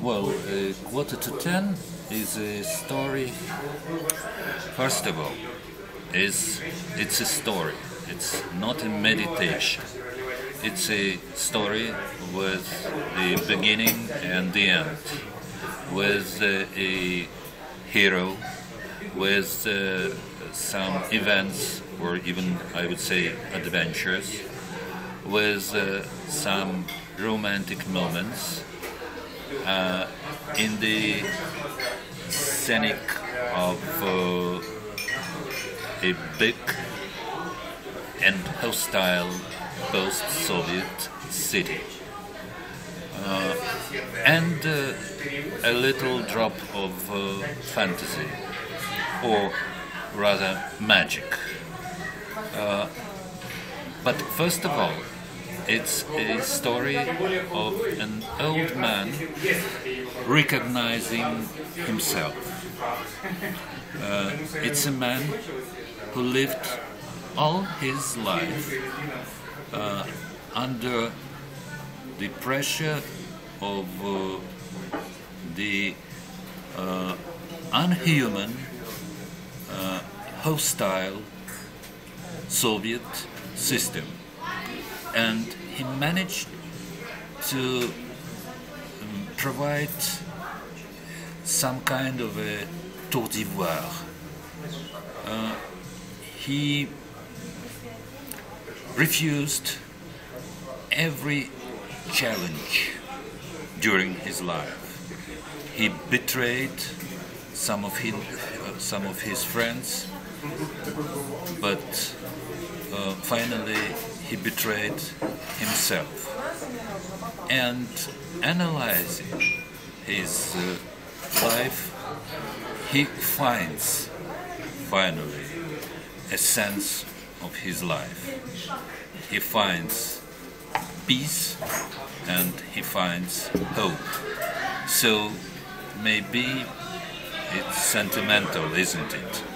Well, uh, Quarter to Ten is a story. First of all, is it's a story. It's not a meditation. It's a story with the beginning and the end, with uh, a hero, with uh, some events, or even I would say adventures, with uh, some romantic moments uh, in the scenic of uh, a big and hostile post-Soviet city. Uh, and uh, a little drop of uh, fantasy, or rather magic. Uh, but first of all, it's a story of an old man recognizing himself. Uh, it's a man who lived all his life uh, under the pressure of uh, the uh, unhuman, uh, hostile Soviet system and he managed to um, provide some kind of a tour d'ivoire. Uh, he refused every challenge during his life. He betrayed some of his, uh, some of his friends, but uh, finally he betrayed himself. And analyzing his uh, life, he finds finally a sense of his life. He finds peace and he finds hope. So maybe it's sentimental, isn't it?